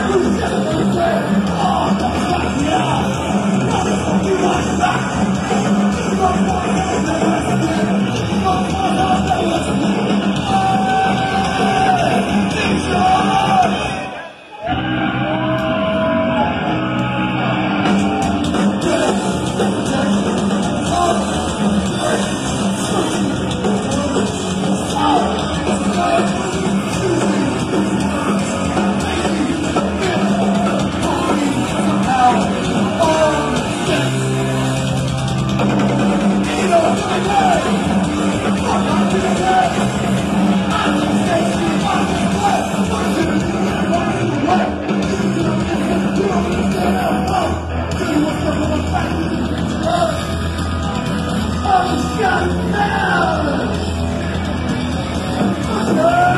Fuck Oh!